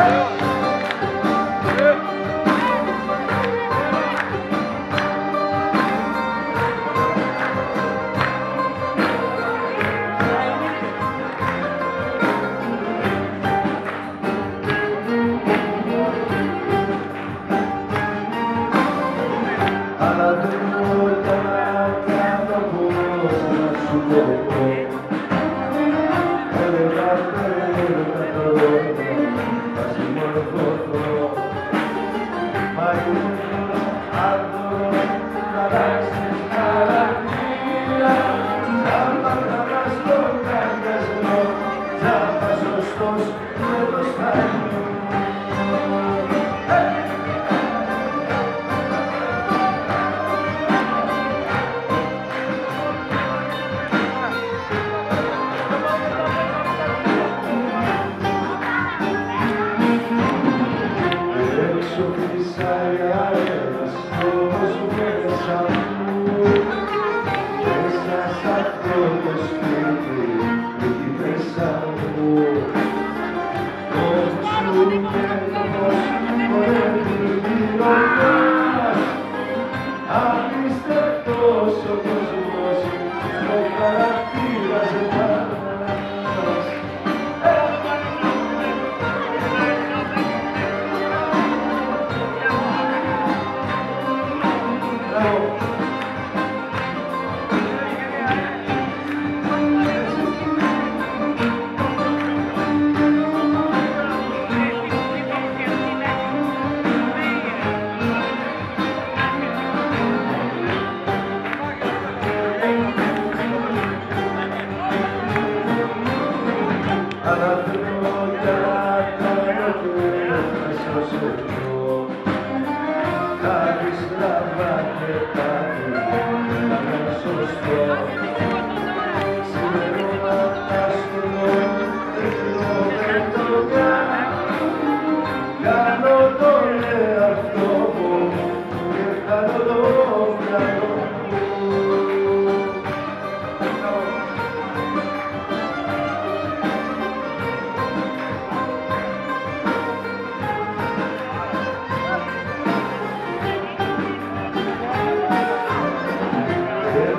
Hey! το σπίτι, εκεί μέσα μου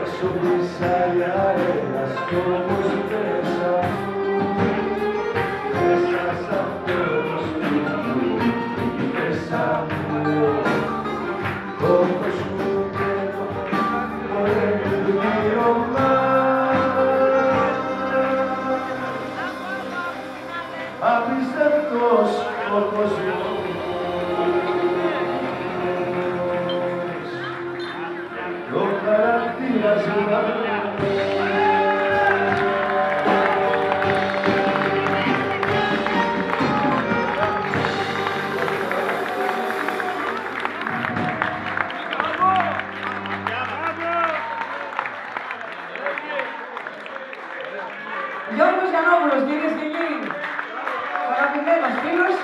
έξω φυσάει αέρας Γιώργος Γιαννόπουλος, κυρίες και κύριοι, αγαπημένος φίλος,